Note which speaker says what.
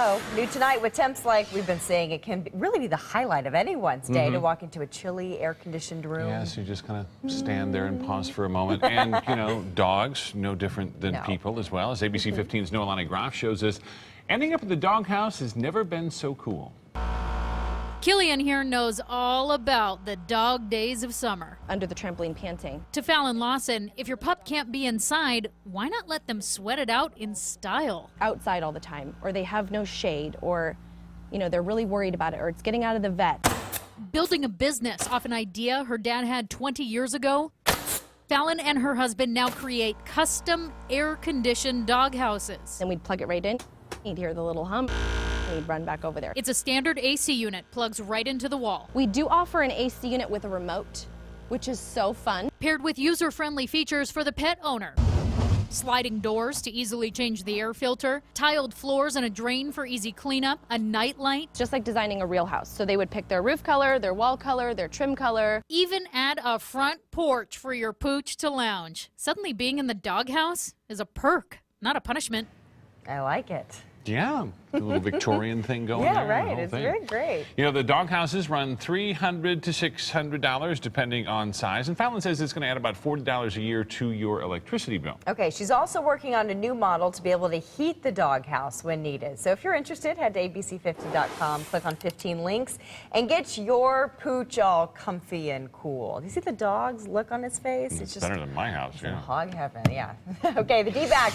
Speaker 1: Oh, new tonight with temps like we've been saying, it can be, really be the highlight of anyone's day to mm-hmm. walk into a chilly, air-conditioned room.
Speaker 2: Yes, you just kind of stand there and pause for a moment. And, you know, dogs, no different than
Speaker 1: No.
Speaker 2: people as well. As ABC 15's Nohelani Graf shows us, ending up at the doghouse has never been so cool.
Speaker 3: Killian here knows all about the dog days of summer.
Speaker 4: under the trampoline panting.
Speaker 3: To Fallon Lawson, if your pup can't be inside, why not let them sweat it out in style?
Speaker 4: Outside all the time, or they have no shade, or, you know, they're really worried about it, or it's getting out of the vet.
Speaker 3: Building a business off an idea her dad had 20 years ago? Fallon and her husband now create custom air conditioned dog houses.
Speaker 4: Then we'd plug it right in. You'd hear the little hum, and we'd run back over there.
Speaker 3: It's a standard AC unit, plugs right into the wall.
Speaker 4: We do offer an AC unit with a remote, which is so fun.
Speaker 3: Paired with user friendly features for the pet owner. Sliding doors to easily change the air filter, tiled floors and a drain for easy cleanup, a night light,
Speaker 4: Just like designing a real house. So they would pick their roof color, their wall color, their trim color.
Speaker 3: even add a front porch for your pooch to lounge. Suddenly being in the doghouse is a perk, not a punishment.
Speaker 1: I like it.
Speaker 2: Yeah, the little Victorian thing going on.
Speaker 1: Yeah,
Speaker 2: there. the
Speaker 1: right. It's
Speaker 2: thing.
Speaker 1: very great.
Speaker 2: You know, the doghouses run 300 to $600 depending on size. And Fallon says it's going to add about $40 a year to your electricity bill.
Speaker 1: Okay, she's also working on a new model to be able to heat the doghouse when needed. So if you're interested, head to abc15.com, click on 15 links, and get your pooch all comfy and cool. Do you see the dog's look on his face?
Speaker 2: It's just better than my house, yeah.
Speaker 1: hog heaven, yeah. okay, the D-back.